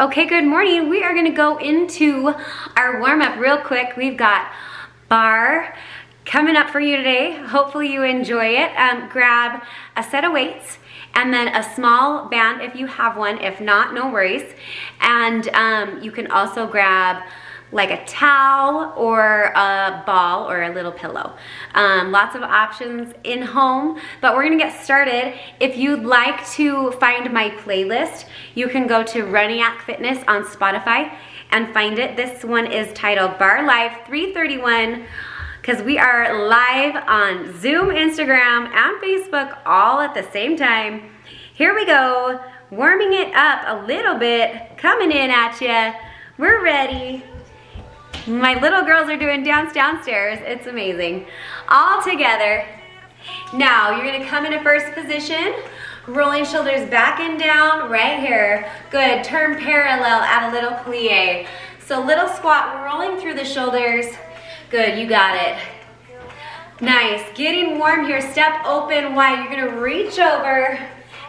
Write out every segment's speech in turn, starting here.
Okay, good morning. We are gonna go into our warm up real quick. We've got barre coming up for you today. Hopefully you enjoy it. Um, grab a set of weights and then a small band if you have one. If not, no worries. And um, you can also grab like a towel or a ball or a little pillow. Um, lots of options in home, but we're gonna get started. If you'd like to find my playlist, you can go to Runiac Fitness on Spotify and find it. This one is titled Barre Life 331 because we are live on Zoom, Instagram, and Facebook all at the same time. Here we go, warming it up a little bit, coming in at you. We're ready. My little girls are doing dance downstairs. It's amazing. All together. Now, you're gonna come into first position, rolling shoulders back and down, right here. Good, turn parallel, add a little plie. So little squat, rolling through the shoulders. Good, you got it. Nice, getting warm here. Step open wide. You're gonna reach over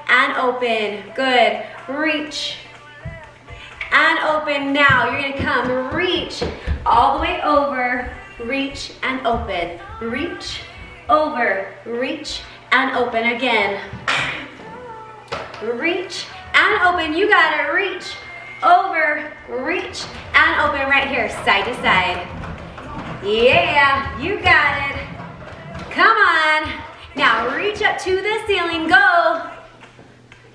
and open. Good, reach and open. Now you're gonna come reach all the way over, reach and open. Reach, over, reach and open again. Reach and open, you got it. Reach, over, reach and open right here, side to side. Yeah, you got it. Come on. Now reach up to the ceiling, go.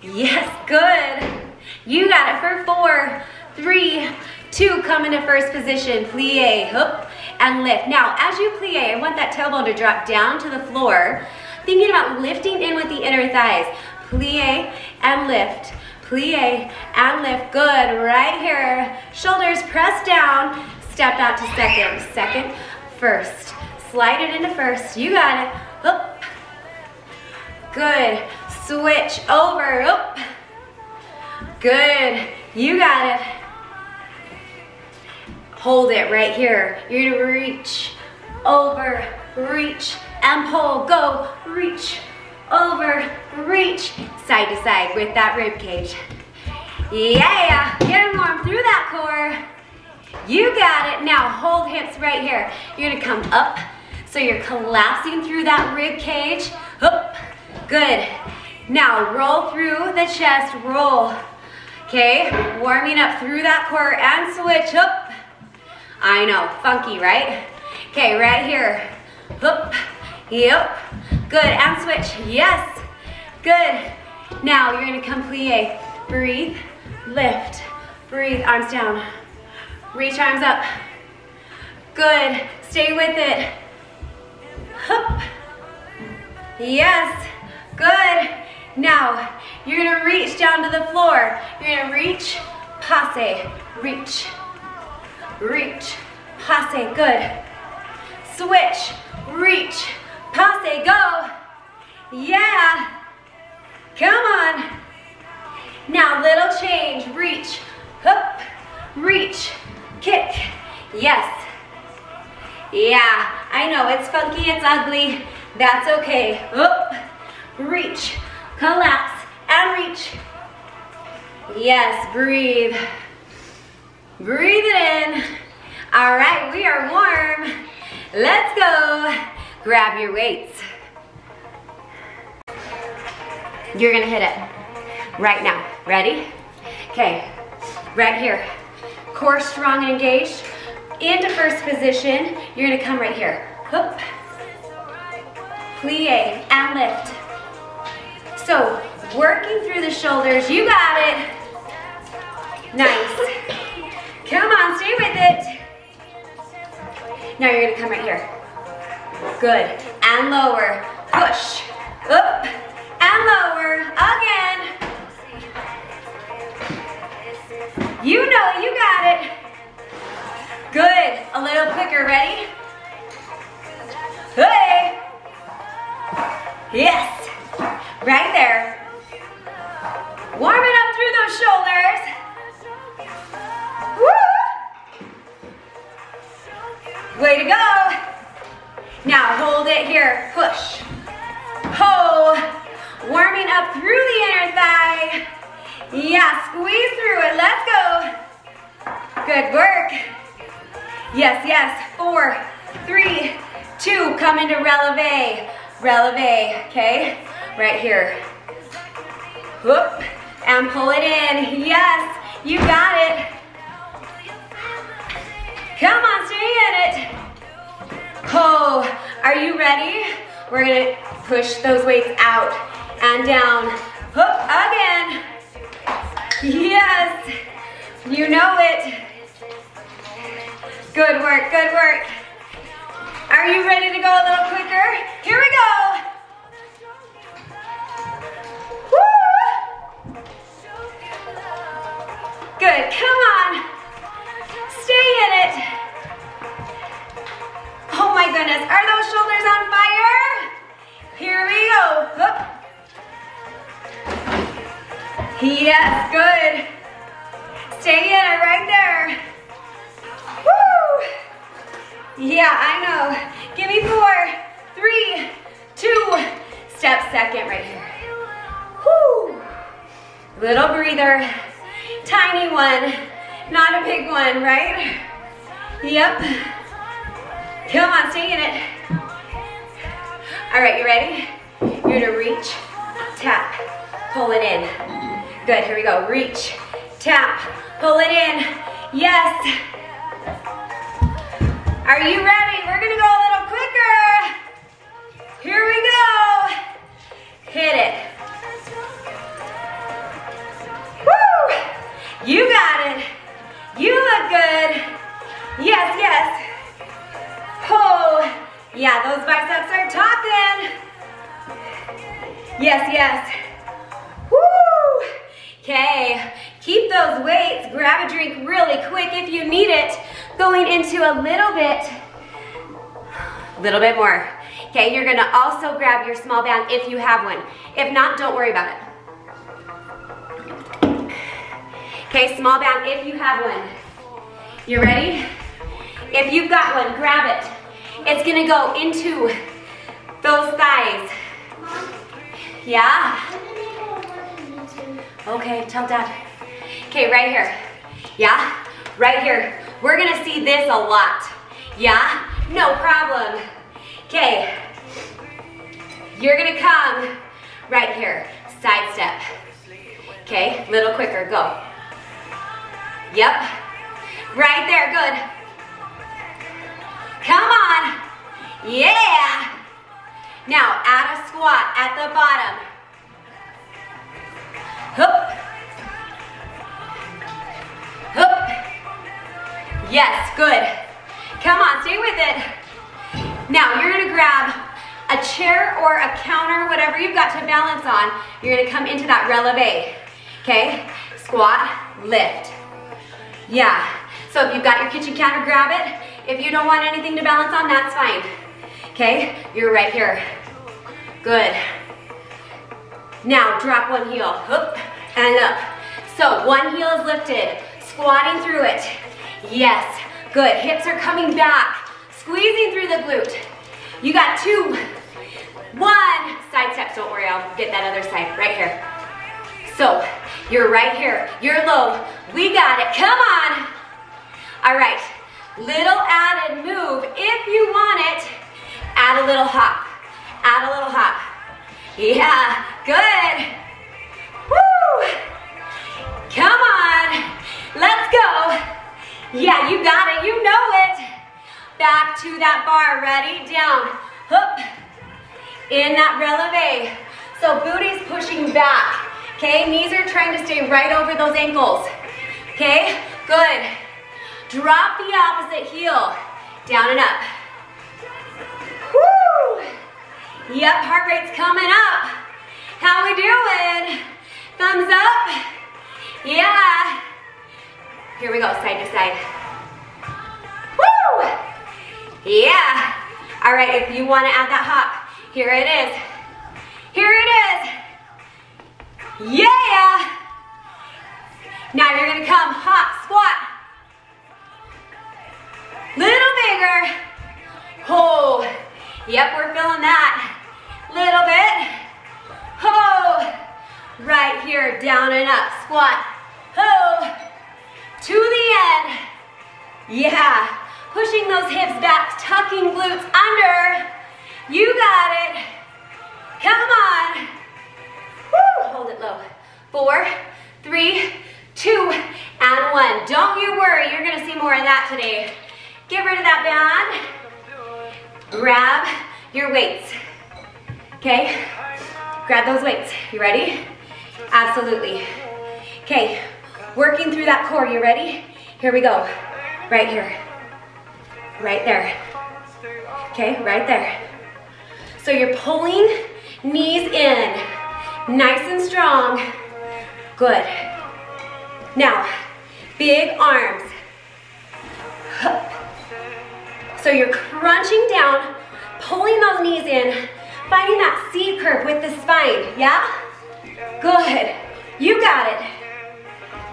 Yes, good. You got it for four, three, two, come into first position, plie, hoop, and lift. Now, as you plie, I want that tailbone to drop down to the floor, thinking about lifting in with the inner thighs. Plie and lift, plie and lift, good, right here. Shoulders press down, step out to second, second, first. Slide it into first, you got it, hoop. Good, switch over, hoop. Good, you got it. Hold it right here. You're gonna reach, over, reach, and pull. Go, reach, over, reach, side to side with that rib cage. Yeah, get warm through that core. You got it. Now hold hips right here. You're gonna come up, so you're collapsing through that rib cage. Up, good. Now roll through the chest, roll. Okay, warming up through that core and switch up. I know, funky, right? Okay, right here. Up, yep, good, and switch, yes, good. Now you're gonna come plie, breathe, lift, breathe, arms down, reach arms up. Good, stay with it. Hup, yes, good. Now, you're gonna reach down to the floor. You're gonna reach, passe, reach, reach, passe, good. Switch, reach, passe, go. Yeah, come on. Now, little change, reach, up, reach, kick, yes. Yeah, I know, it's funky, it's ugly, that's okay. Up, reach, collapse, and reach. Yes, breathe. Breathe it in. All right, we are warm. Let's go. Grab your weights. You're gonna hit it right now. Ready? Okay, right here. Core strong and engaged. Into first position, you're gonna come right here. Hoop, plie, and lift. So, working through the shoulders, you got it. Nice. Come on, stay with it. Now you're gonna come right here. Good, and lower, push, up, and lower, again. You know you got it. Good, a little quicker, ready? Hey. Yes, right there. Warm it up through those shoulders. Woo! Way to go. Now hold it here, push. Ho, warming up through the inner thigh. Yeah, squeeze through it. Let's go. Good work. Yes, yes. Four, three, two. Come into releve. Releve, okay? Right here. Whoop. And pull it in. Yes, you got it. Come on, stay in it. Oh, are you ready? We're gonna push those weights out and down. Hook again. Yes, you know it. Good work, good work. Are you ready to go a little quicker? Here we go. Woo! Good, come on. In it. Oh my goodness, are those shoulders on fire? Here we go. Yes, good. Stay in it right there. Woo! Yeah, I know. Give me four, three, two. Step second right here. Woo! Little breather. Tiny one. Not a big one, right? Yep. Come on, stay in it. All right, you ready? You're gonna reach, tap, pull it in. Good, here we go. Reach, tap, pull it in. Yes. Are you ready? We're gonna go a little quicker. Here we go. Hit it. Woo! You got it. Good. Yes, yes. Oh, yeah, those biceps are talking. Yes, yes. Woo! Okay, keep those weights. Grab a drink really quick if you need it. Going into a little bit, a little bit more. Okay, you're gonna also grab your small band if you have one. If not, don't worry about it. Okay, small band if you have one. You ready? If you've got one, grab it. It's gonna go into those thighs. Yeah? Okay, tell dad. Okay, right here. Yeah? Right here. We're gonna see this a lot. Yeah? No problem. Okay. You're gonna come right here. Side step. Okay, little quicker, go. Yep. Right there, good. Come on. Yeah. Now add a squat at the bottom. Hup. Hup. Yes, good. Come on, stay with it. Now you're gonna grab a chair or a counter, whatever you've got to balance on. You're gonna come into that releve, okay? Squat, lift. Yeah, so if you've got your kitchen counter, grab it. If you don't want anything to balance on, that's fine. Okay, you're right here. Good. Now drop one heel, up and up. So one heel is lifted, squatting through it. Yes, good. Hips are coming back, squeezing through the glute. You got two, one. Side steps, don't worry, I'll get that other side right here. So you're right here, you're low. We got it, come on. All right, little added move. If you want it, add a little hop. Add a little hop. Yeah, good. Woo! Come on, let's go. Yeah, you got it, you know it. Back to that barre, ready? Down, hook. In that releve. So booty's pushing back. Okay, knees are trying to stay right over those ankles. Okay, good. Drop the opposite heel, down and up. Woo! Yep, heart rate's coming up. How we doing? Thumbs up? Yeah. Here we go, side to side. Woo! Yeah. All right, if you wanna add that hop, here it is. Here it is. Yeah! Now you're gonna come hop, squat. Little bigger. Oh, yep, we're feeling that. Little bit. Oh, right here, down and up. squat. Oh, to the end. Yeah, pushing those hips back, tucking glutes under. You got it. Come on. Woo, hold it low. Four, three, two, and one. Don't you worry, you're gonna see more of that today. Get rid of that band. Grab your weights, okay? Grab those weights, you ready? Absolutely. Okay, working through that core, you ready? Here we go, right here, right there. Okay, right there. So you're pulling knees in, nice and strong. Good. Now, big arms. So you're crunching down, pulling those knees in, finding that C curve with the spine, yeah? Good. You got it.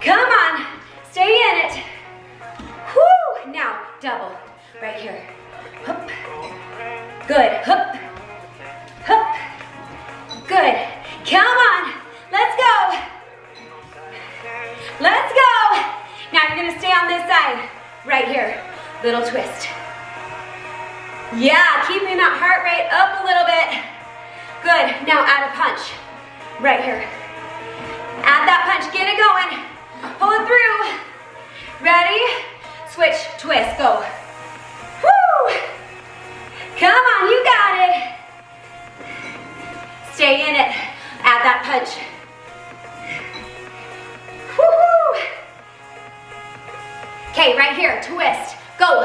Come on. Stay in it. Whoo! Now, double. Right here. Hup. Good. Hup. Hup. Good. Come on. Let's go. Let's go. Now you're gonna stay on this side. Right here. Little twist. Yeah, keeping that heart rate up a little bit. Good. Now add a punch. Right here. Add that punch. Get it going. Pull it through. Ready? Switch, twist, go. Woo! Come on, you got it. Stay in it. Add that punch. Woo! Okay, right here, twist, go.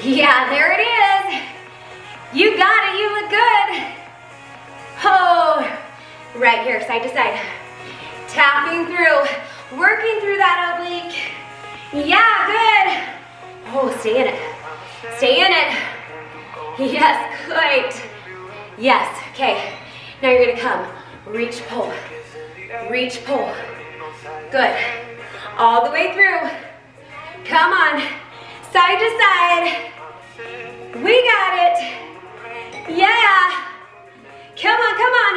Yeah, there it is. You got it, you look good. Oh, right here, side to side. Tapping through, working through that oblique. Yeah, good. Oh, stay in it. Stay in it. Yes, great. Yes, okay. Now you're gonna come, reach, pull, reach, pull. Good. All the way through. Come on, side to side. We got it. Yeah. Come on, come on.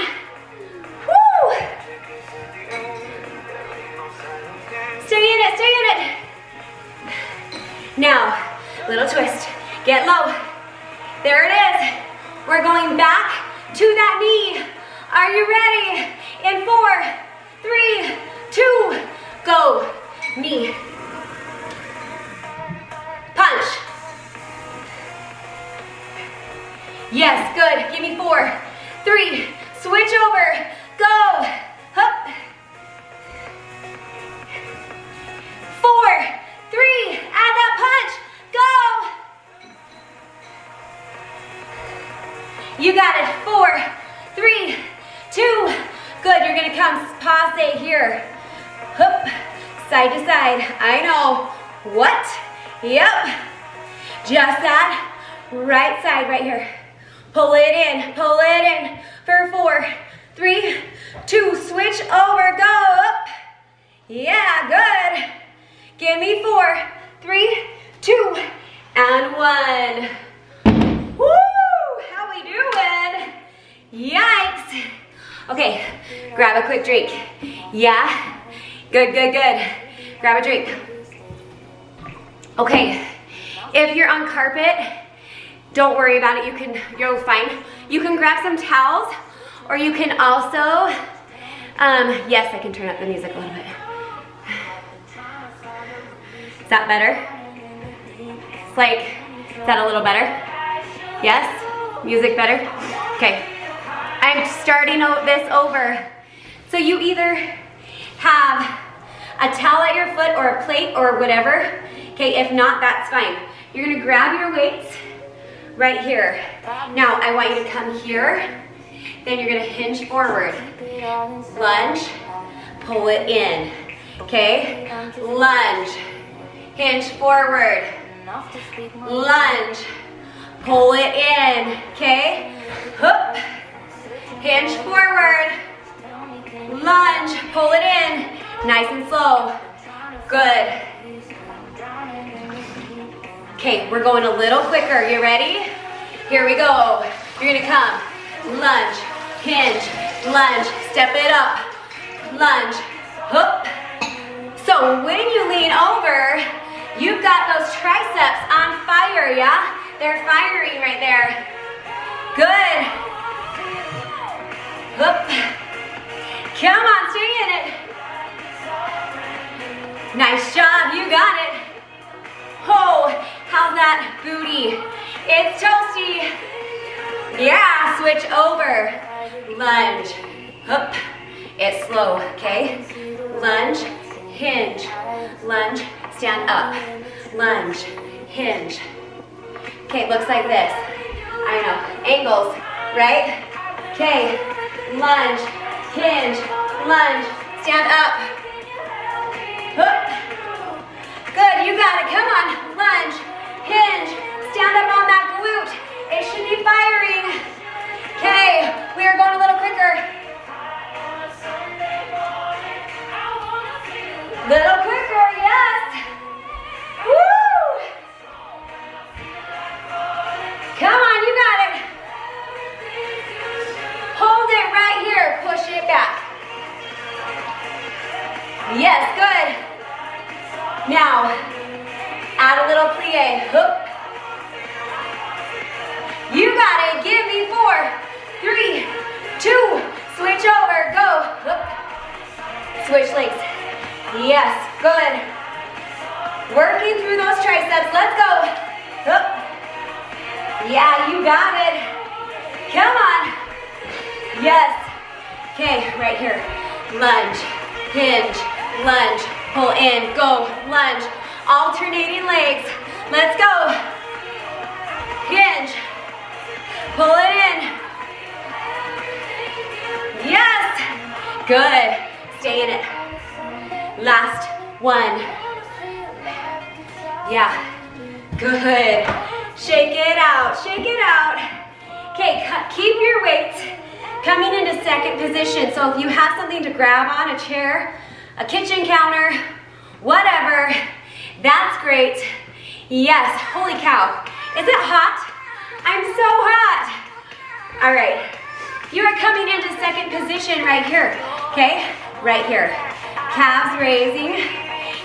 Woo! Stay in it, stay in it. Now, little twist. Get low. There it is. We're going back to that knee. Are you ready? In four, three, two, go. Knee. Punch. Yes, good. Give me four, three, switch over, go. Hup. Four, three, add that punch, go. You got it. Four, three, two. Good. You're gonna come passe here. Hup. Side to side. I know. What? Yep. Just that right side right here. Pull it in. Pull it in for four, three, two. Switch over. Go up. Yeah, good. Give me four, three, two, and one. Woo! How we doing? Yikes. Okay, grab a quick drink. Yeah? Good, good, good. Grab a drink. Okay, if you're on carpet, don't worry about it. You can, you're fine. You can grab some towels or you can also, um, yes, I can turn up the music a little bit. Is that better? It's like, is that a little better? Yes? Music better? Okay. I'm starting this over. So you either have a towel at your foot or a plate or whatever. Okay, if not, that's fine. You're gonna grab your weights right here. Now, I want you to come here. Then you're gonna hinge forward. Lunge, pull it in. Okay? Lunge, hinge forward. Lunge, pull it in. Okay? Hoop, hinge forward. Lunge, pull it in. Nice and slow. Good. Okay, we're going a little quicker. You ready? Here we go. You're gonna come. Lunge, hinge, lunge. Step it up. lunge, hoop. So when you lean over, you've got those triceps on fire, yeah? They're firing right there. Good. Hoop. Come on, stay in it. Nice that booty? It's toasty. Yeah, switch over. Lunge, up. It's slow, okay? Lunge, hinge, lunge, stand up. Lunge, hinge. Okay, looks like this. I know, angles, right? Okay, lunge, hinge, lunge, stand up. Hook. Good, you got it, come on. Lunge, hinge, stand up on that glute. It should be firing. Okay, we are going a little quicker. Little quicker, yes. Woo! Come on, you got it. Hold it right here, push it back. Yes, good. Now, add a little plie. Hook. You got it. Give me four, three, two. Switch over. Go. Hook. Switch legs. Yes, good. Working through those triceps. Let's go. Hook. Yeah, you got it. Come on. Yes. Okay, right here. Lunge, hinge, lunge, Pull in, go, lunge. Alternating legs. Let's go. Hinge. Pull it in. Yes. Good. Stay in it. Last one. Yeah. Good. Shake it out. Shake it out. Okay, keep your weight coming into second position. So if you have something to grab on, a chair, a kitchen counter, whatever. That's great. Yes, holy cow. Is it hot? I'm so hot. All right, you are coming into second position right here, okay? Right here. Calves raising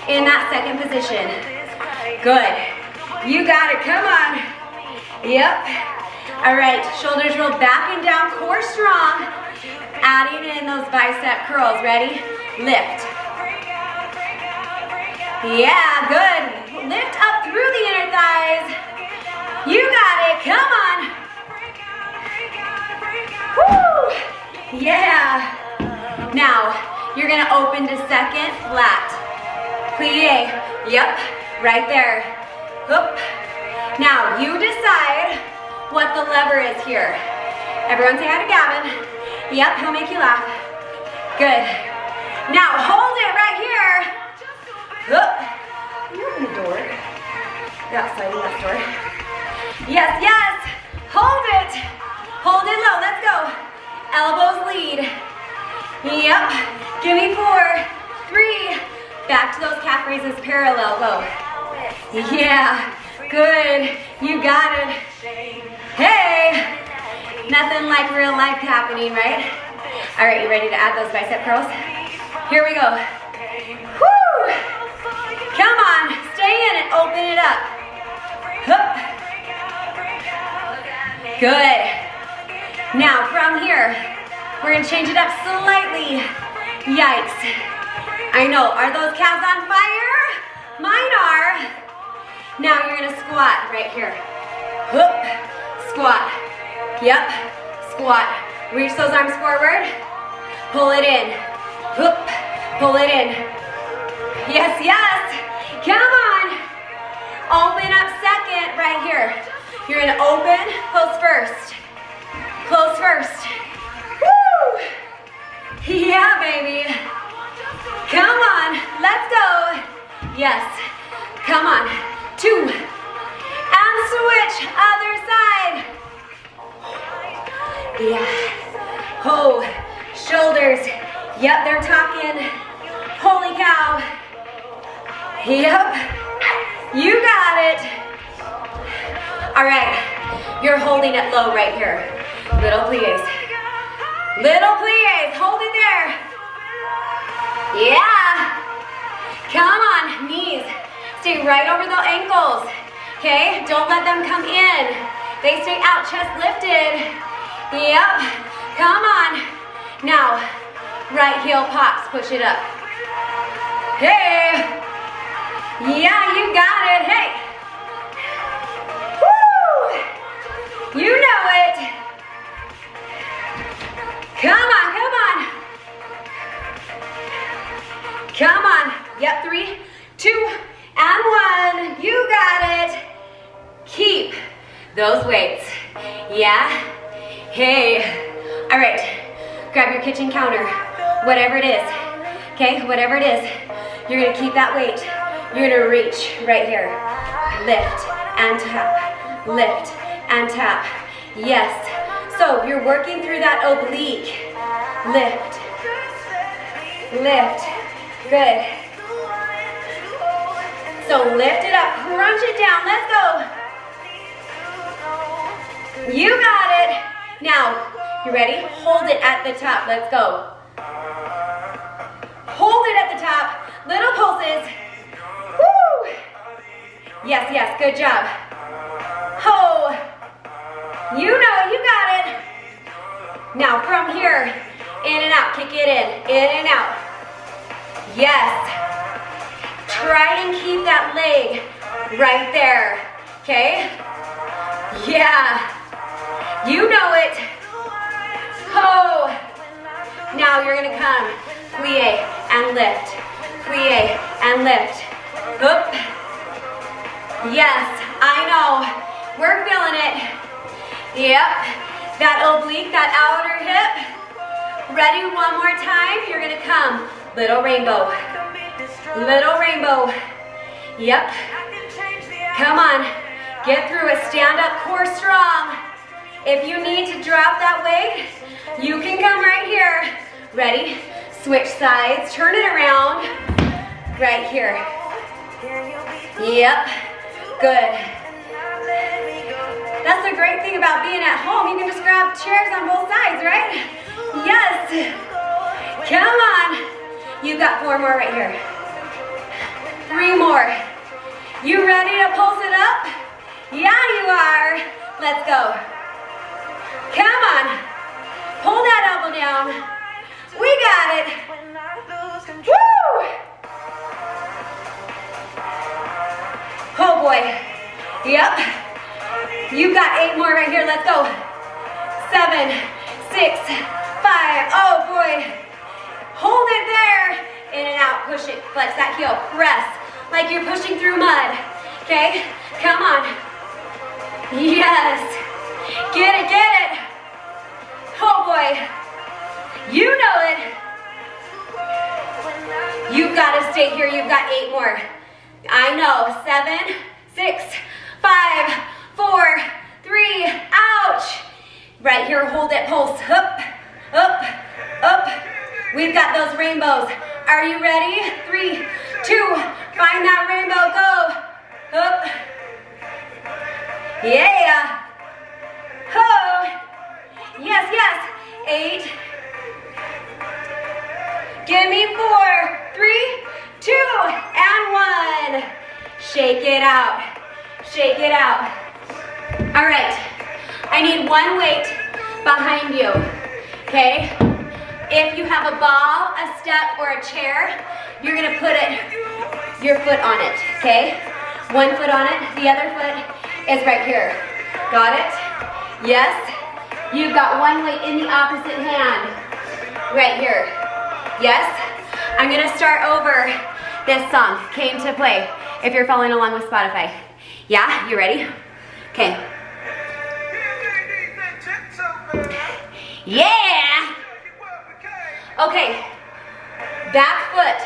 in that second position. Good. You got it, come on. Yep. All right, shoulders roll back and down, core strong. Adding in those bicep curls, ready? Lift. Yeah, good. Lift up through the inner thighs. You got it, come on. Woo! Yeah. Now, you're gonna open to second, flat. Plie, yep, right there. Hoop. Now, you decide what the lever is here. Everyone say hi to Gavin. Yep, he'll make you laugh. Good. Now, hold it right here. Hup. You open the door. Yeah, sliding that door. Yes, yes. Hold it. Hold it low. Let's go. Elbows lead. Yep. Give me four, three. Back to those calf raises parallel. Go. Yeah. Good. You got it. Hey. Nothing like real life happening, right? All right, you ready to add those bicep curls? Here we go. Woo! Come on, stay in it, open it up. Hup. Good. Now from here, we're gonna change it up slightly. Yikes. I know, are those calves on fire? Mine are. Now you're gonna squat right here. Hup, squat. Yep, squat. Reach those arms forward. Pull it in. Hup, pull it in. Yes, yes. Come on. Open up second right here. You're gonna open, close first. Close first. Woo! Yeah, baby. Come on, let's go. Yes, come on. Two. And switch, other side. Yeah. Oh, shoulders. Yep, they're talking. Holy cow. Yep, you got it. All right, you're holding it low right here. Little plies. Little plies, hold it there. Yeah. Come on, knees. Stay right over the ankles. Okay, don't let them come in. They stay out, chest lifted. Yep, come on. Now, right heel pops, push it up. Hey. Yeah, you got it, hey. Woo. You know it. Come on, come on. Come on. Yep, three, two, and one. You got it. Keep those weights. Yeah? Hey. All right. Grab your kitchen counter. Whatever it is. Okay? Whatever it is. You're to keep that weight. You're to reach right here. Lift and tap. Lift and tap. Yes. So you're working through that oblique. Lift. Lift. Good. So lift it up, crunch it down, let's go. You got it. Now, you ready? Hold it at the top, let's go. Hold it at the top, little pulses. Yes, yes, good job. Oh, you know you got it. Now from here, in and out, kick it in, in and out. Yes. Try and keep that leg right there, okay? Yeah. You know it. Oh. Now you're gonna come, plie and lift, plie and lift. Oop. Yes, I know. We're feeling it. Yep. That oblique, that outer hip. Ready one more time? You're gonna come, little rainbow. Little rainbow. Yep. Come on. Get through it. Stand up, core strong. If you need to drop that weight, you can come right here. Ready? Switch sides. Turn it around. Right here. Yep. Good. That's the great thing about being at home. You can just grab chairs on both sides, right? Yes. Come on. You've got four more right here. Three more. You ready to pulse it up? Yeah, you are. Let's go. Come on. Pull that elbow down. We got it. Woo! Oh boy. Yep. You got eight more right here. Let's go. Seven, six, five. Oh boy. Hold it there. In and out. Push it. Flex that heel. Press like you're pushing through mud. Okay? Come on. Yes. Get it, get it. Oh boy. You know it. You've got to stay here. You've got eight more. I know. Seven, six, five, four, three. Ouch. Right here, hold it, pulse. Up, up, up. We've got those rainbows. Are you ready? Three, two, find that rainbow, go. Up. Yeah. Oh. Yes, yes. Eight. Give me four, Shake it out. Shake it out. All right. I need one weight behind you. Okay? If you have a ball, a step, or a chair, you're gonna put it, your foot on it, okay? One foot on it, the other foot is right here. Got it? Yes? You've got one weight in the opposite hand, right here. Yes? I'm gonna start over this song, Came to Play, if you're following along with Spotify. Yeah, you ready? Okay. Yeah! Okay, back foot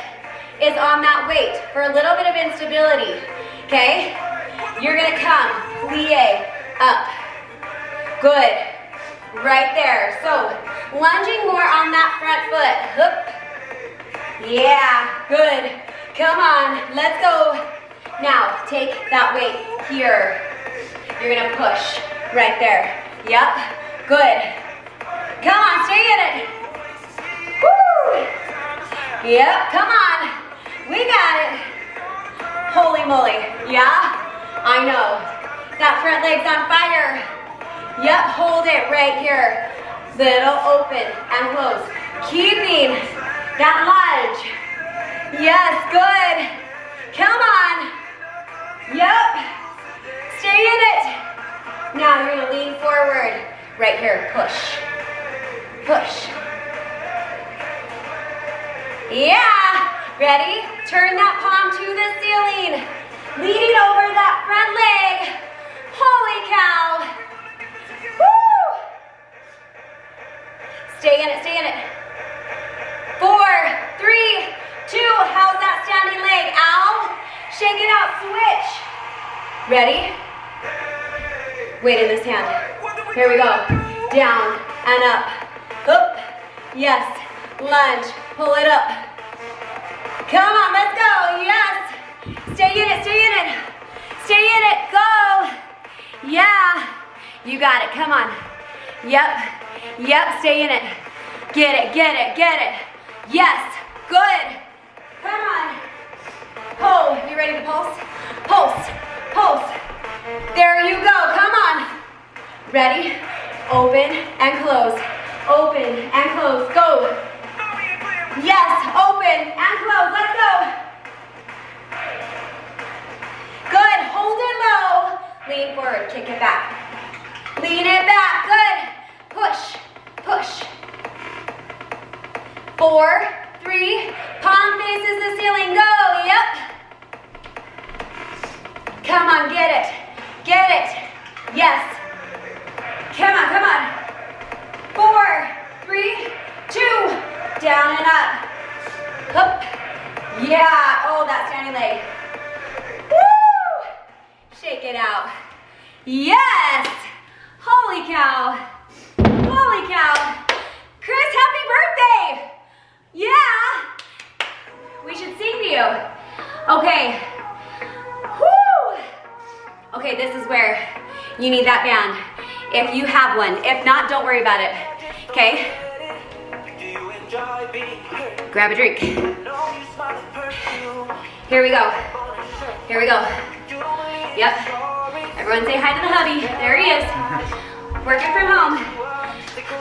is on that weight for a little bit of instability, okay? You're gonna come, plie, up. Good, right there. So, lunging more on that front foot. Yeah, good. Come on, let's go. Now, take that weight here. You're gonna push right there. Yep, good. Come on, stay in it. Woo! Yep, come on. We got it. Holy moly, yeah? I know. That front leg's on fire. Yep, hold it right here. Little open and close. Keeping that lunge. Yes, good. Come on. Yep. Stay in it. Now you're gonna lean forward. Right here, push. Push. Yeah, ready? Turn that palm to the ceiling. Leaning over that front leg. Holy cow. Woo! Stay in it, stay in it. Four, three, two, how's that standing leg? Ow, shake it out, switch. Ready? Weight in this hand. Here we go. Down and up. Up. Yes. Lunge. Pull it up. Come on, let's go. Yes. Stay in it, stay in it. Stay in it. Go. Yeah. You got it. Come on. Yep. Yep. Stay in it. Get it, get it, get it. Yes. Good. Come on. Pull. You ready to pulse? Pulse. Pulse. There you go. Come on. Ready? Open and close. Open and close. Go. Yes, open and close. Let's go. Good. Hold it low. Lean forward. Kick it back. Lean it back. Good. Push. Push. Four, three, palm faces the ceiling. Go. Yep. Come on, get it. Get it. Yes. Come on, come on. Four, three, two, down and up. Up. Yeah, oh, that standing leg. Woo! Shake it out. Yes! Holy cow. Holy cow. Chris, happy birthday! Yeah! We should sing to you. Okay. Woo! Okay, this is where you need that band. If you have one. If not, don't worry about it. Okay? Grab a drink. Here we go. Here we go. Yep. Everyone say hi to the hubby. There he is. Working from home.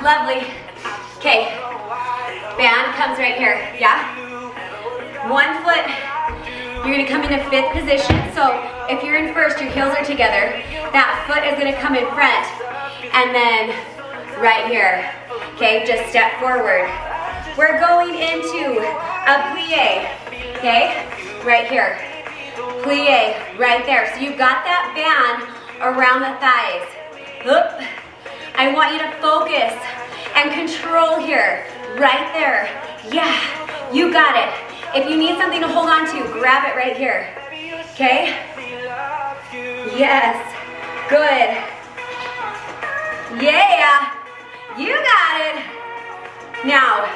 Lovely. Okay. Band comes right here. Yeah? One foot. You're gonna come into fifth position. So if you're in first, your heels are together. That foot is gonna come in front. And then right here. Okay, just step forward. We're going into a plie, okay? Right here. Plie, right there. So you've got that band around the thighs. Oop. I want you to focus and control here. Right there. Yeah, you got it. If you need something to hold on to, grab it right here. Okay? Yes. Good. Yeah. You got it. Now,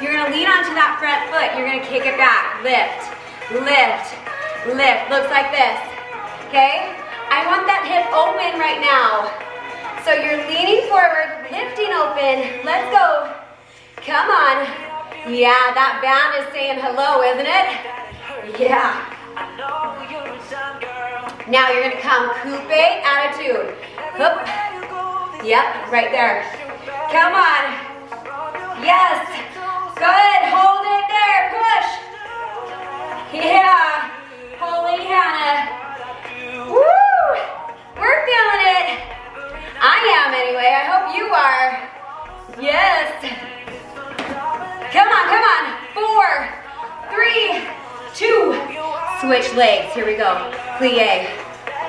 you're gonna lean onto that front foot. You're gonna kick it back. Lift, lift, lift. Looks like this, okay? I want that hip open right now. So you're leaning forward, lifting open. Let's go. Come on. Yeah, that band is saying hello, isn't it? Yeah. Now you're gonna come coupe attitude. Hoop. Yep, right there. Come on. Yes. Good. Hold it there. Push. Yeah. Holy Hannah. Woo. We're feeling it. I am anyway. I hope you are. Yes. Come on, come on. Four, three, two. Switch legs. Here we go. Plie.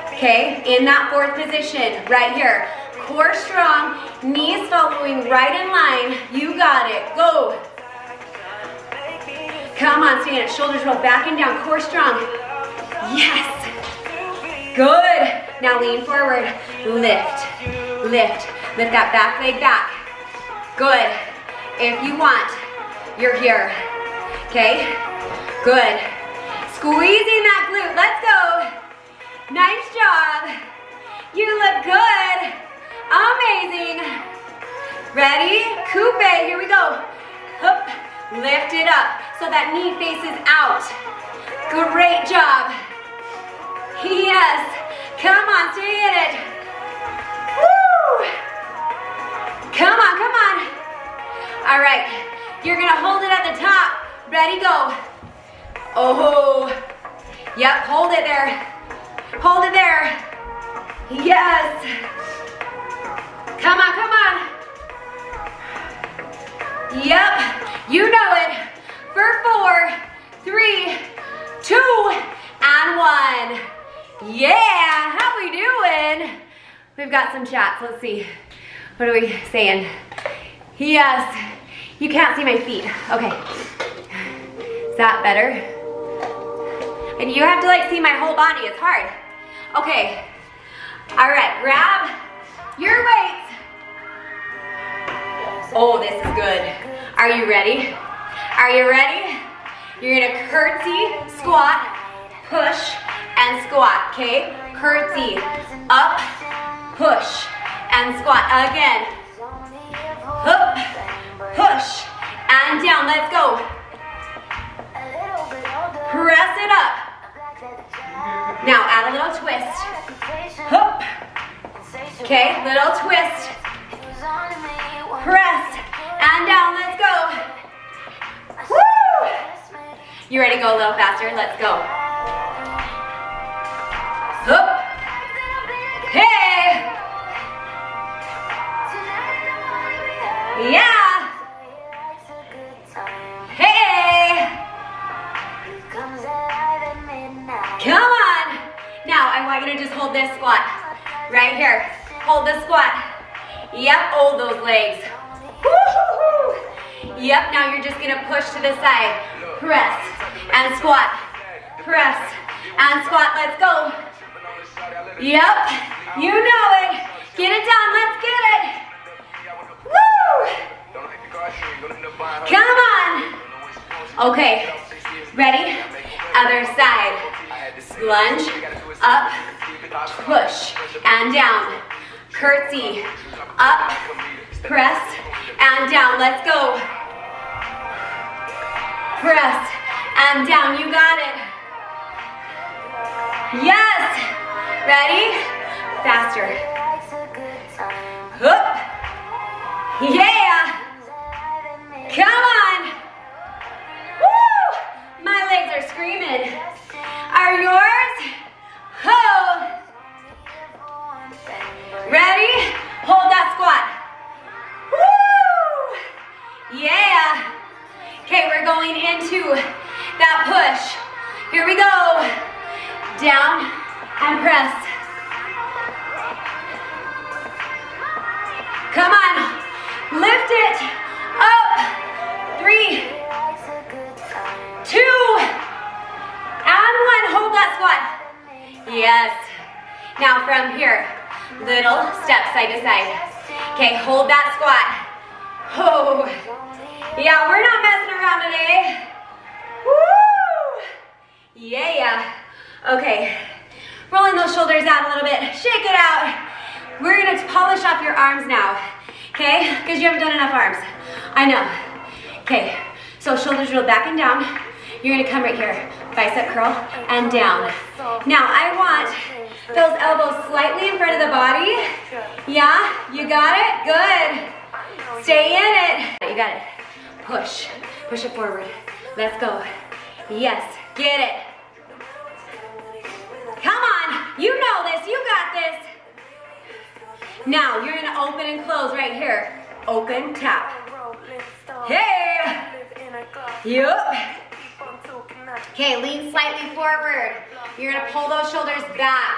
Okay, in that fourth position, right here. Core strong, knees following right in line. You got it. Go. Come on, stand. Shoulders roll back and down. Core strong. Yes. Good. Now lean forward. Lift. Lift. Lift that back leg back. Good. If you want, you're here. Okay? Good. Squeezing that glute. Let's go. Nice job. You look good. Amazing. Ready? Coupe. Here we go. Up, Lift it up so that knee faces out. Great job. Yes. Come on, stay in it. Woo! Come on, come on. All right. You're gonna hold it at the top. Ready, go. Oh. Yep, hold it there. Hold it there. Yes. Come on, come on. Yep, you know it. For four, three, two, and one. Yeah, how we doing? We've got some chats, let's see. What are we saying? Yes, you can't see my feet. Okay, is that better? And you have to like see my whole body, it's hard. Okay, all right, grab your weights. Oh, this is good. Are you ready? Are you ready? You're gonna curtsy, squat, push, and squat, okay? Curtsy, up, push, and squat. Again. Up, push, and down. Let's go. Press it up. Now add a little twist. Hup. Okay, little twist. Press and down. Let's go. Woo! You ready to go a little faster? Let's go. Hup. Hey. Yeah. Come on. Now I want you to just hold this squat. Right here. Hold the squat. Yep, hold those legs. Yep, now you're just gonna push to the side. Press and squat. Press and squat. Let's go. Yep, you know it. Get it done. Let's get it. Woo! Come on. Okay, ready? Other side. Lunge, up, push, and down. Curtsy, up, press, and down. Let's go. Press, and down. You got it. Yes. Ready? Faster. Hup. Yeah. Come on. Woo! My legs are screaming. Are yours? Ho. Ready? Hold that squat. Woo! Yeah. Okay, we're going into that push. Here we go. Down and press. Come on. Lift it up. Three, two, and one. Hold that squat. Yes. Now from here, little step side to side. Okay, hold that squat. Oh, yeah, we're not messing around today. Woo! Yeah. Okay, rolling those shoulders out a little bit. Shake it out. We're gonna polish off your arms now, okay? Because you haven't done enough arms. I know. Okay, so shoulders roll back and down. You're gonna come right here, bicep curl and down. Now I want those elbows slightly in front of the body. Yeah, you got it? Good. Stay in it. You got it. Push, push it forward. Let's go. Yes, get it. Come on, you know this, you got this. Now you're gonna open and close right here. Open, tap. Hey. Yup. Okay, lean slightly forward. You're gonna pull those shoulders back.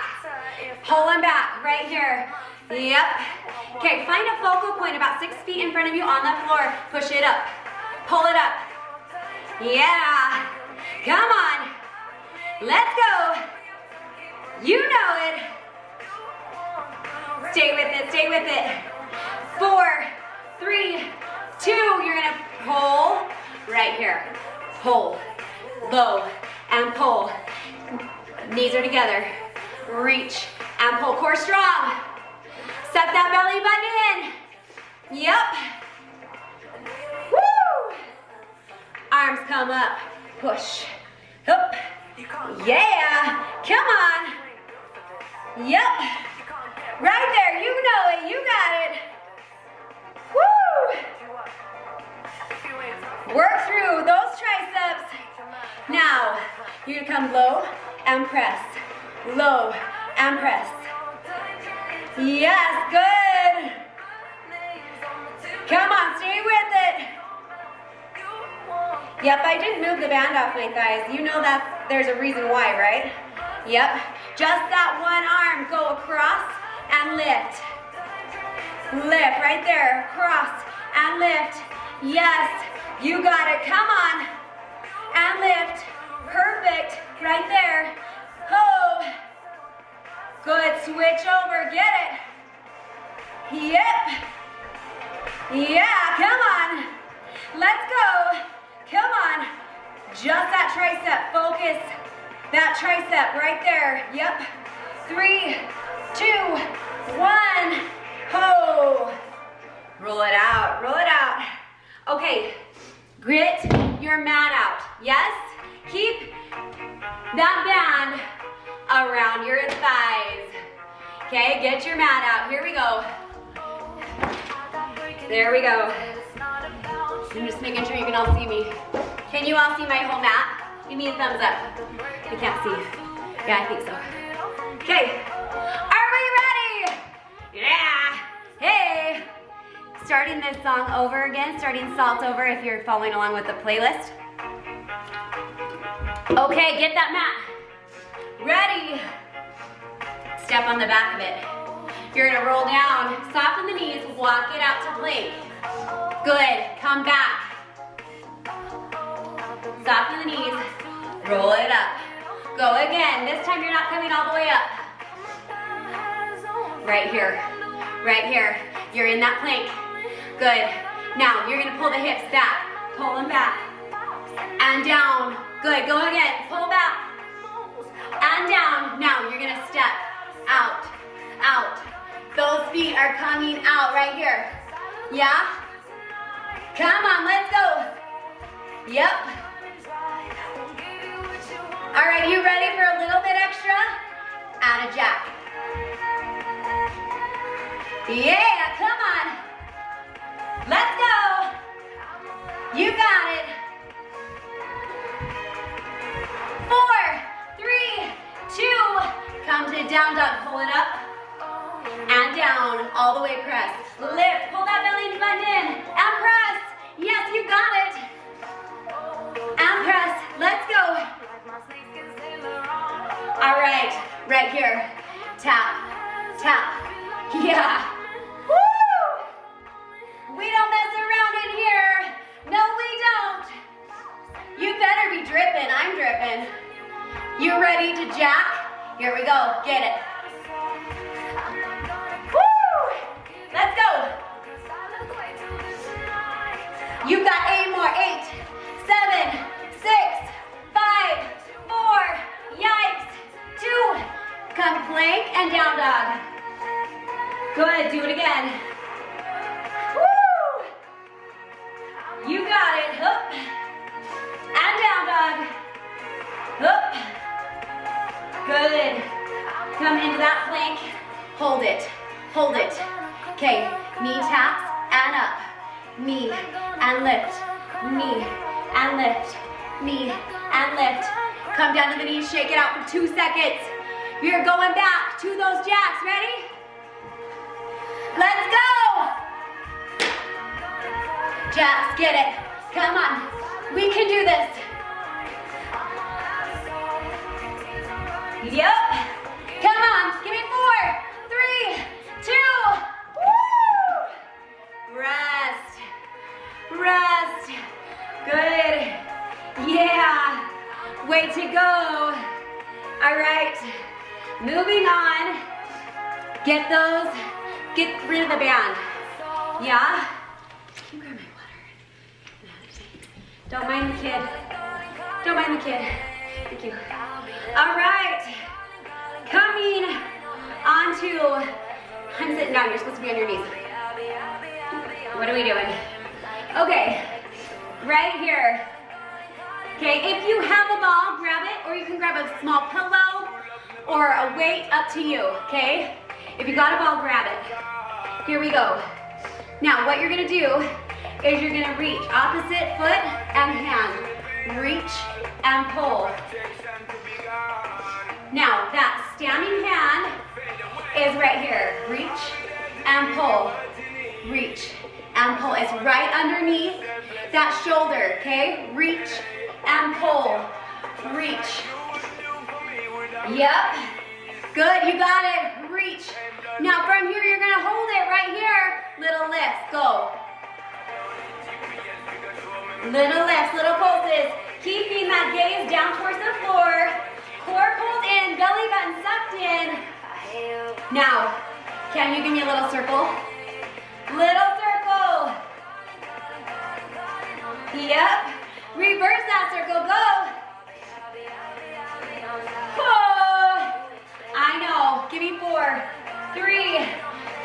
Pull them back right here. Yep. Okay, find a focal point about six feet in front of you on the floor. Push it up. Pull it up. Yeah. Come on. Let's go. You know it. Stay with it, stay with it. Four, three, two. You're gonna pull right here. Pull, low, and pull. Knees are together. Reach and pull. Core strong. Suck that belly button in. Yep. Woo! arms come up. Push. Up. Yeah. Come on. Yep. Right there. You know it. You got it. Woo! Work through those triceps. Now, you're gonna come low and press. Low and press. Yes, good. Come on, stay with it. Yep, I didn't move the band off my thighs. You know that there's a reason why, right? Yep, just that one arm. Go across and lift. Lift, right there, cross and lift. Yes, you got it, come on. And lift, perfect, right there. Oh, good, switch over, get it. Yep. Yeah, come on. Let's go. Come on. Just that tricep, focus. That tricep right there. Yep. Three, two, one. Ho. Roll it out, roll it out. Okay, grit your mat out. Yes? Keep that band around your thighs. Okay, get your mat out. Here we go. There we go. I'm just making sure you can all see me. Can you all see my whole mat? Give me a thumbs up. You can't see. Yeah, I think so. Okay, are we ready? Yeah, hey. Starting this song over again, starting Salt Over if you're following along with the playlist. Okay, get that mat. Ready. Step on the back of it. You're gonna roll down, soften the knees, walk it out to plank. Good, come back. Soften the knees, roll it up. Go again, this time you're not coming all the way up. Right here, right here. You're in that plank. Good. Now, you're gonna pull the hips back, pull them back, and down. Good, go again, pull back, and down. Now, you're gonna step out, out. Those feet are coming out right here. Yeah? Come on, let's go. Yep. All right, you ready for a little bit extra? Add a jack. Yeah, come on. Let's go. You got it. Four, three, two. Come to down dog, pull it up. And down, all the way press. Lift, pull that belly button in. And press. Yes, you got it. And press, let's go. All right, right here. Tap, tap. Yeah. We don't mess around in here. No, we don't. You better be dripping. I'm dripping. You ready to jack? Here we go. Get it. Woo! Let's go. You got eight more. Eight, seven, six, five, four, yikes, two. Come plank and down dog. Good, do it again. You got it. Up. And down dog. Up. Good. Come into that plank. Hold it. Hold it. Okay, knee taps and up. Knee and lift. Knee and lift. Knee and lift. Come down to the knees, shake it out for two seconds. You're going back to those jacks. Ready? Let's go! Jacks, get it. Come on. We can do this. Yep. Come on. Give me four, three, two. Woo! Rest. Rest. Good. Yeah. Way to go. All right. Moving on. Get those. Get rid of the band. Yeah? Can you grab my water? Don't mind the kid. Don't mind the kid. Thank you. All right. Coming onto, I'm sitting down, you're supposed to be on your knees. What are we doing? Okay, right here. Okay, if you have a ball, grab it, or you can grab a small pillow or a weight, up to you, okay? If you got a ball, grab it. Here we go. Now, what you're gonna do is you're gonna reach opposite foot and hand. Reach and pull. Now, that standing hand is right here. Reach and pull. Reach and pull. It's right underneath that shoulder, okay? Reach and pull. Reach. Yep. Good, you got it. Reach. Now from here, you're gonna hold it right here. Little lifts, go. Little lifts, little pulses. Keeping that gaze down towards the floor. Core pulled in, belly button sucked in. Now, can you give me a little circle? Little circle. Yep. Reverse that circle, go. Give me four, three,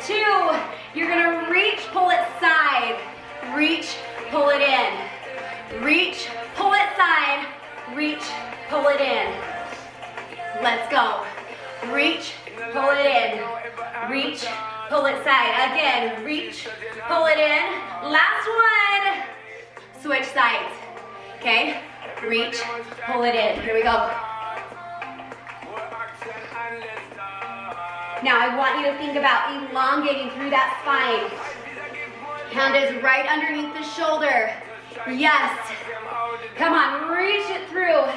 two. You're gonna reach, pull it side. Reach, pull it in. Reach, pull it side. Reach, pull it in. Let's go. Reach, pull it in. Reach, pull it side. Again, reach, pull it in. Last one. Switch sides. Okay? Reach, pull it in. Here we go. Now I want you to think about elongating through that spine. Hand is right underneath the shoulder. Yes. Come on, reach it through.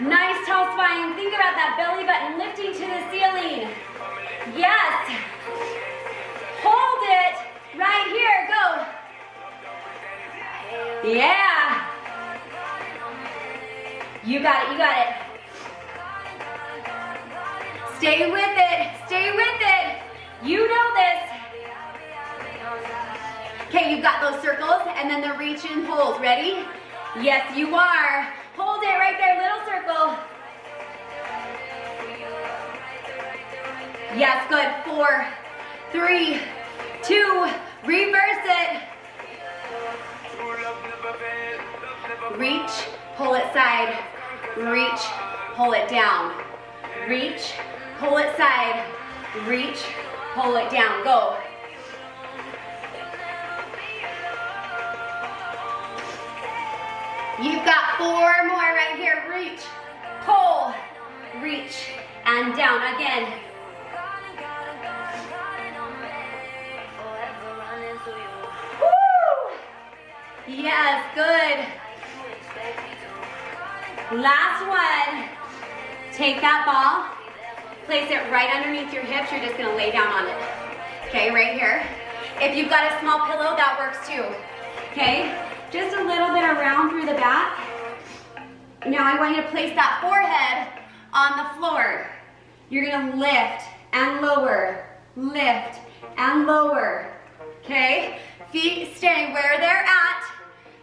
Nice tall spine. Think about that belly button lifting to the ceiling. Yes. Hold it right here. Go. Yeah. You got it. You got it. Stay with it. Stay with it. You know this. Okay, you've got those circles and then the reach and pulls. Ready? Yes, you are. Hold it right there, little circle. Yes, good. Four, three, two, reverse it. Reach, pull it side. Reach, pull it down. Reach, pull it side. Reach, pull it down. Go. You've got four more right here. Reach, pull, reach, and down again. Woo! Yes, good. Last one. Take that ball, place it right underneath your hips. You're just gonna lay down on it. Okay, right here. If you've got a small pillow, that works too. Okay? just a little bit around through the back. Now I want you to place that forehead on the floor. You're gonna lift and lower, lift and lower, okay? Feet stay where they're at.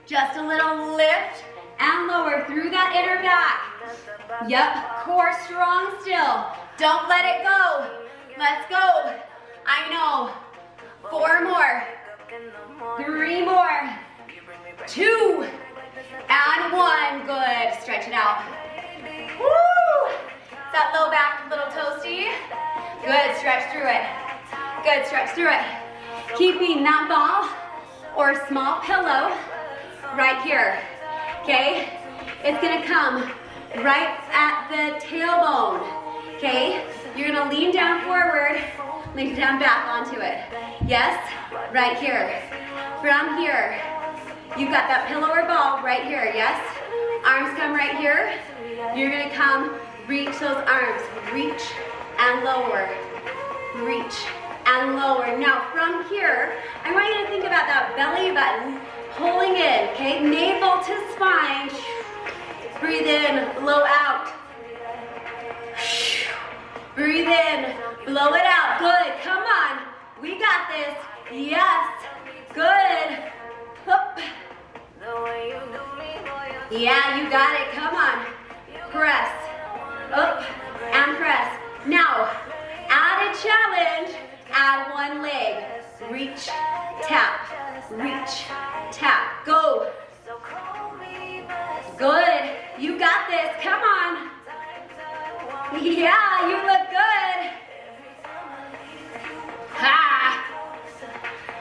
Just a little lift and lower through that inner back. Yep, core strong still. Don't let it go. Let's go. I know. Four more. Three more two, and one. Good. Stretch it out. Woo! That low back little toasty? Good. Stretch through it. Good. Stretch through it. Keeping that ball or small pillow right here. Okay? It's gonna come right at the tailbone. Okay? You're gonna lean down forward, lean down back onto it. Yes? Right here. From here, You've got that pillow or ball right here, yes? Arms come right here. You're gonna come, reach those arms. Reach and lower. Reach and lower. Now from here, I want you to think about that belly button pulling in, okay? Navel to spine. Breathe in, blow out. Breathe in, blow it out. Good, come on. We got this. Yes, good. Up. Yeah, you got it. Come on. Press. Up and press. Now, add a challenge. Add one leg. Reach, tap, reach, tap. Go. Yeah, you look good. Ha!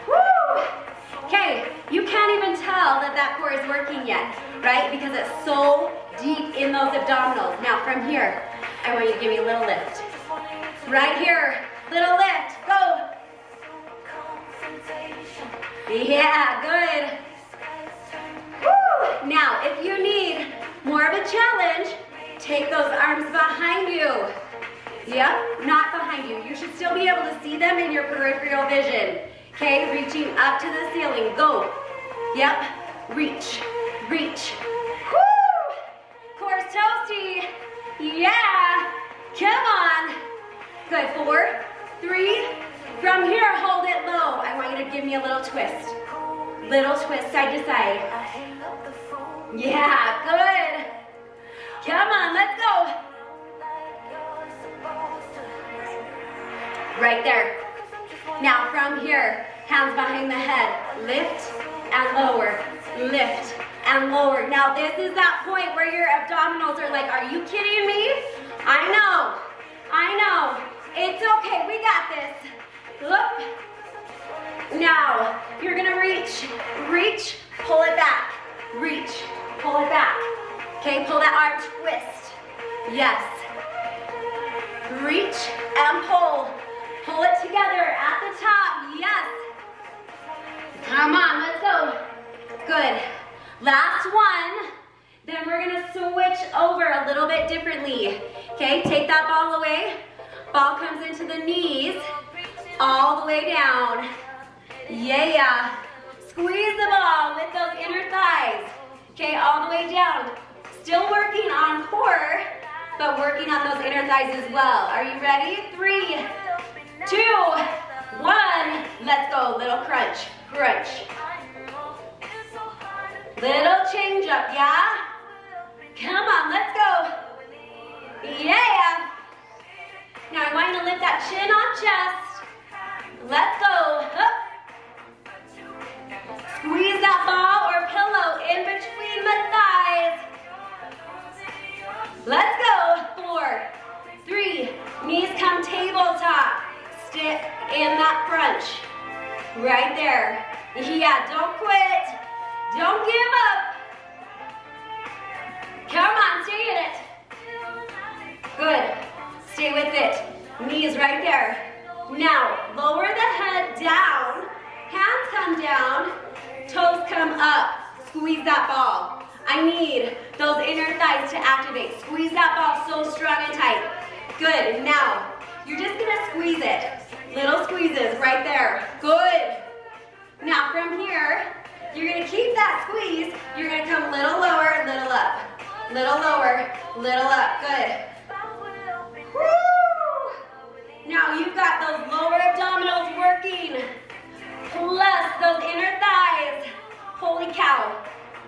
Woo! Okay, you can't even tell that that core is working yet, right? Because it's so deep in those abdominals. Now from here, I want you to give me a little lift. Right here, little lift, go. Yeah, good. Woo! Now, if you need more of a challenge, take those arms behind you. Yep, not behind you. You should still be able to see them in your peripheral vision. Okay, reaching up to the ceiling. Go. Yep, reach, reach. Woo! Core's toasty. Yeah, come on. Good, four, three. From here, hold it low. I want you to give me a little twist. Little twist side to side. Yeah, good. Come on, let's go. Right there. Now from here, hands behind the head. Lift and lower, lift and lower. Now this is that point where your abdominals are like, are you kidding me? I know, I know. It's okay, we got this. Look. Now, you're gonna reach, reach, pull it back. Reach, pull it back. Okay, pull that arm, twist. Yes. Reach and pull. Pull it together at the top, yes. Come on, let's go. Good. Last one. Then we're gonna switch over a little bit differently. Okay, take that ball away. Ball comes into the knees, all the way down. Yeah. Squeeze the ball with those inner thighs. Okay, all the way down. Still working on core, but working on those inner thighs as well. Are you ready? Three, two, one. Let's go. Little crunch, crunch. Little change up, yeah? Come on, let's go. Yeah. Now I want you to lift that chin on chest. Let's go. Up. Squeeze that ball or pillow in between the thighs. In that crunch. Right there. Yeah, don't quit. Don't give up. Come on, stay in it. Good. Stay with it. Knees right there. Now, lower the head down. Hands come down. Toes come up. Squeeze that ball. I need those inner thighs to activate. Squeeze that ball so strong and tight. Good. Now, you're just going to squeeze it. Little squeezes right there. Good. Now, from here, you're to keep that squeeze. You're to come a little lower, little up. Little lower, little up. Good. Woo! Now you've got those lower abdominals working, plus those inner thighs. Holy cow,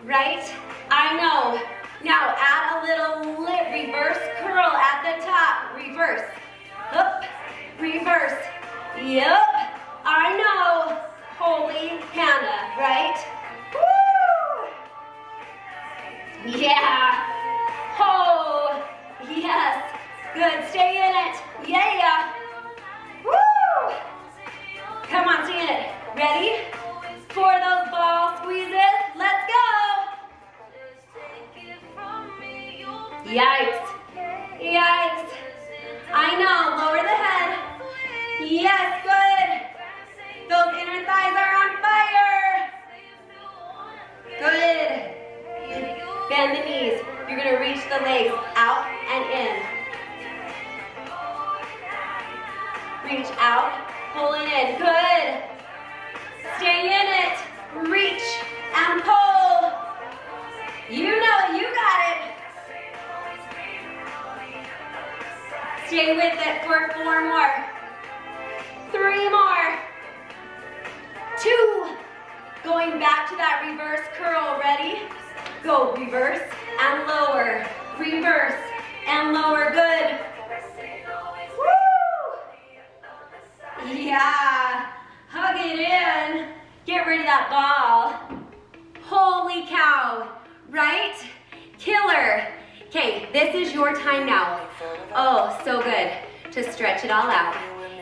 right? I know. Now add a little lip, reverse curl at the top. Reverse, up, reverse. Yep, I know. Holy Hannah, right? Woo! Yeah. Oh, yes. Good, stay in it. Yeah. Woo! Come on, stay in it. Ready? For those ball squeezes, let's go. Yikes. Yikes. I know, lower the head. Yes, good. Those inner thighs are on fire. Good. Bend the knees. You're gonna reach the legs out and in. Reach out, pull it in. Good. Stay in it. Reach and pull. You know it, you got it. Stay with it for four more. Three more. Two. Going back to that reverse curl. Ready? Go. Reverse and lower. Reverse and lower. Good. Woo! Yeah. Hug it in. Get rid of that ball. Holy cow. Right? Killer. Okay, this is your time now. Oh, so good to stretch it all out.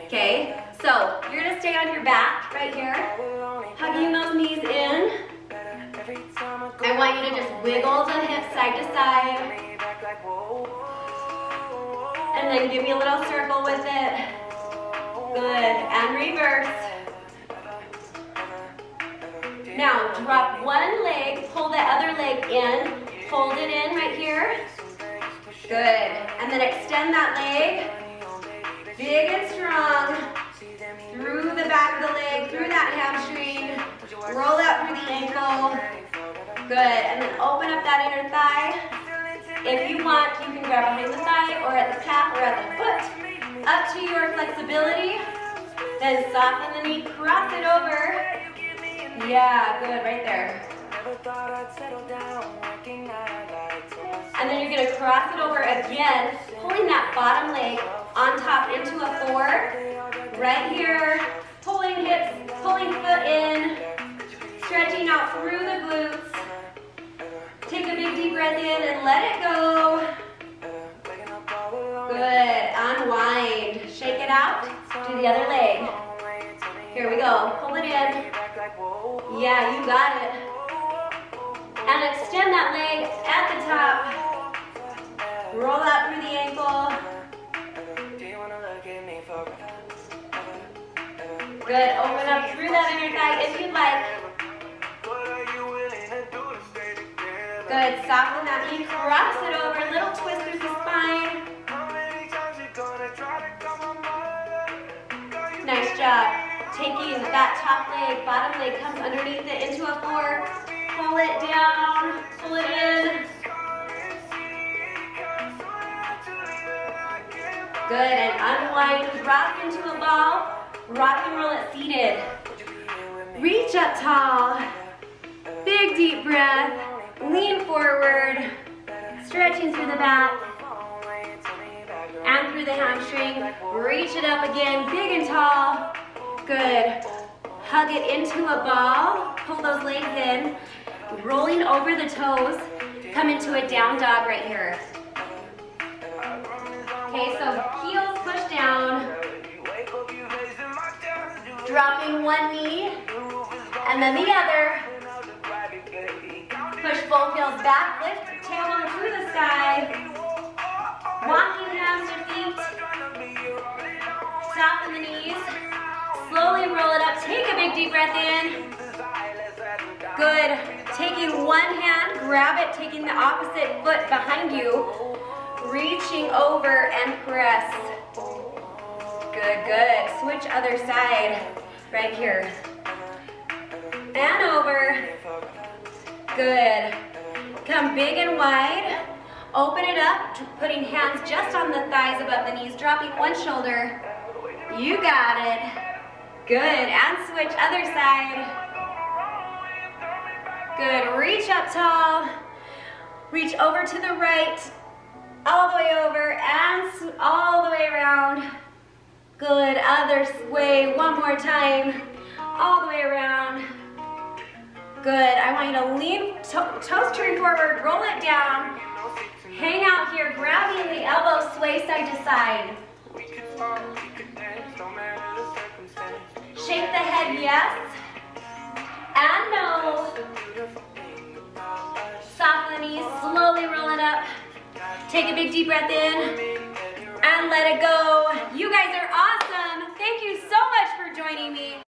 Okay, so you're gonna stay on your back right here, hugging those knees in. I want you to just wiggle the hips side to side. And then give me a little circle with it. Good, and reverse. Now drop one leg, pull the other leg in, hold it in right here. Good, and then extend that leg, big and strong, through the back of the leg, through that hamstring, roll out through the ankle. Good, and then open up that inner thigh. If you want, you can grab behind the thigh or at the calf or at the foot. Up to your flexibility. Then soften the knee, cross it over. Yeah, good, right there. And then you're gonna cross it over again, pulling that bottom leg on top into a four. Right here, pulling hips, pulling foot in, stretching out through the glutes. Take a big deep breath in and let it go. Good, unwind. Shake it out, do the other leg. Here we go, pull it in. Yeah, you got it. And extend that leg at the top. Roll out through the ankle. Good, open up through that inner thigh if you'd like. Good, soften that knee, cross it over, little twist through the spine. Nice job taking that top leg, bottom leg comes underneath it into a four. Pull it down, pull it in. Good, and unwind, rock into a ball. Rock and roll it seated. Reach up tall. Big deep breath. Lean forward. Stretching through the back. And through the hamstring. Reach it up again, big and tall. Good. Hug it into a ball. Pull those legs in. Rolling over the toes. Come into a down dog right here. Okay, so heels push down. Dropping one knee. And then the other. Push both heels back. Lift tailbone to the sky. Walking hands to feet. Soften the knees. Slowly roll it up. Take a big deep breath in. Good. Taking one hand, grab it, taking the opposite foot behind you. Reaching over and press. Good, good. Switch other side. Right here. And over. Good. Come big and wide. Open it up, putting hands just on the thighs above the knees, dropping one shoulder. You got it. Good, and switch, other side. Good, reach up tall. Reach over to the right, all the way over, and all the way around. Good, other way, one more time. All the way around. Good, I want you to lean, to toes turn forward, roll it down. Hang out here, grabbing the elbow, sway side to side. Shake the head yes and no. Soften the knees, slowly roll it up. Take a big deep breath in and let it go. You guys are awesome. Thank you so much for joining me.